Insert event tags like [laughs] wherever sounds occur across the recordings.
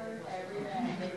every day.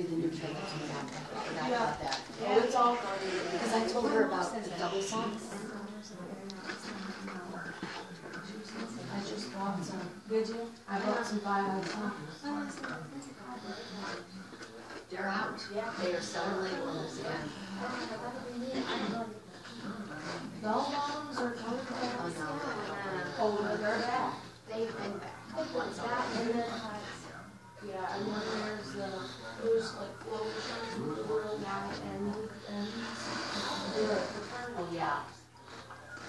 Maybe the new trade comes out, I forgot Yeah. about that. Oh, it's all going. Because I told her about the double socks. I just bought some. Did you? I bought some five socks. They're out, Yeah. they are selling labels again. Bell bottoms are coming Oh, no. Oh, they're back. They've been back. That and then, yeah, and then there's the, there's like floations with the little guy and, and they're Oh, yeah.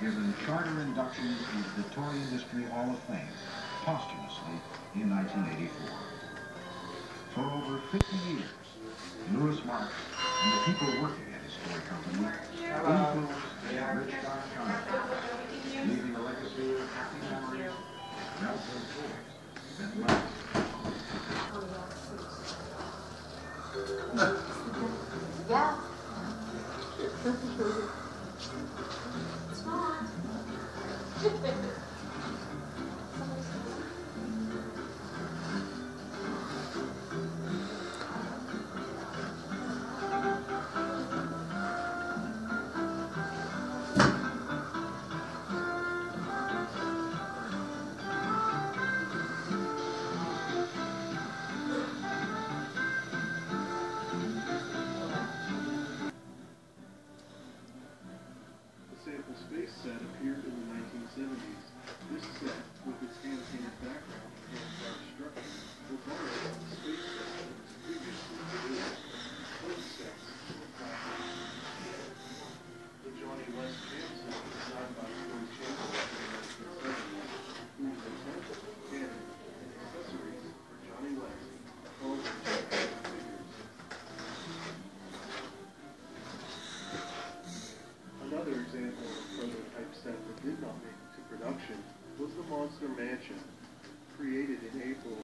given charter inductions into the Toy Industry Hall of Fame posthumously in 1984. For over 50 years, Louis Marx and the people working at his toy company influenced rich Don leaving a legacy of happy memories, melted toys, and laughs. Yeah. [laughs] Come on. [laughs]